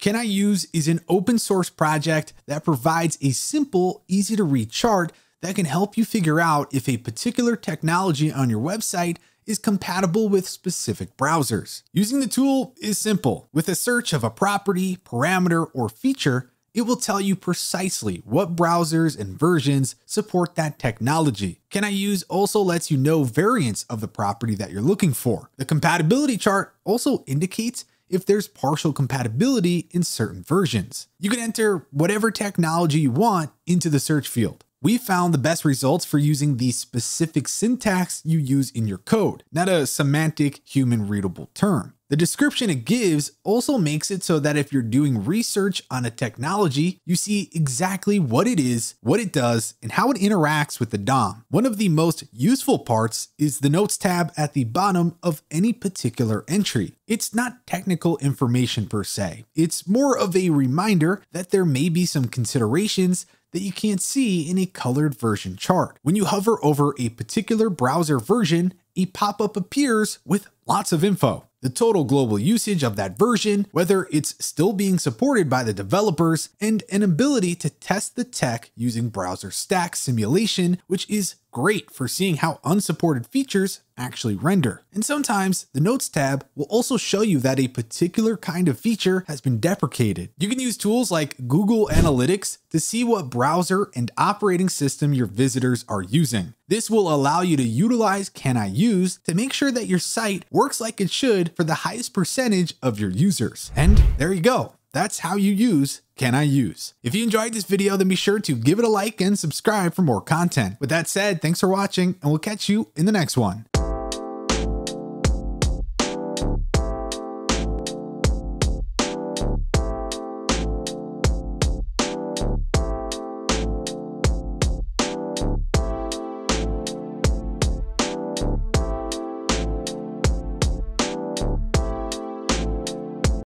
Can I Use is an open source project that provides a simple, easy to read chart that can help you figure out if a particular technology on your website is compatible with specific browsers. Using the tool is simple. With a search of a property, parameter, or feature, it will tell you precisely what browsers and versions support that technology. Can I Use also lets you know variants of the property that you're looking for. The compatibility chart also indicates if there's partial compatibility in certain versions. You can enter whatever technology you want into the search field we found the best results for using the specific syntax you use in your code, not a semantic human readable term. The description it gives also makes it so that if you're doing research on a technology, you see exactly what it is, what it does, and how it interacts with the DOM. One of the most useful parts is the Notes tab at the bottom of any particular entry. It's not technical information per se, it's more of a reminder that there may be some considerations that you can't see in a colored version chart. When you hover over a particular browser version, a pop-up appears with lots of info the total global usage of that version, whether it's still being supported by the developers, and an ability to test the tech using BrowserStack simulation, which is great for seeing how unsupported features actually render. And sometimes the Notes tab will also show you that a particular kind of feature has been deprecated. You can use tools like Google Analytics to see what browser and operating system your visitors are using. This will allow you to utilize Can I Use to make sure that your site works like it should for the highest percentage of your users. And there you go. That's how you use Can I Use. If you enjoyed this video, then be sure to give it a like and subscribe for more content. With that said, thanks for watching and we'll catch you in the next one.